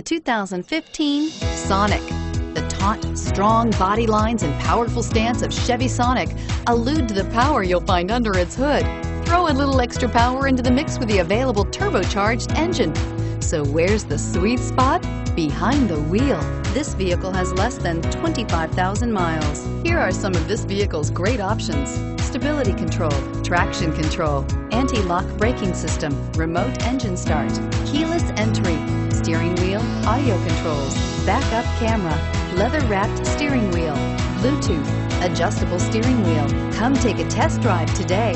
The 2015 Sonic. The taut, strong body lines and powerful stance of Chevy Sonic allude to the power you'll find under its hood. Throw a little extra power into the mix with the available turbocharged engine. So where's the sweet spot? Behind the wheel. This vehicle has less than 25,000 miles. Here are some of this vehicle's great options. Stability control, traction control, anti-lock braking system, remote engine start, keyless entry, audio controls, backup camera, leather-wrapped steering wheel, Bluetooth, adjustable steering wheel. Come take a test drive today.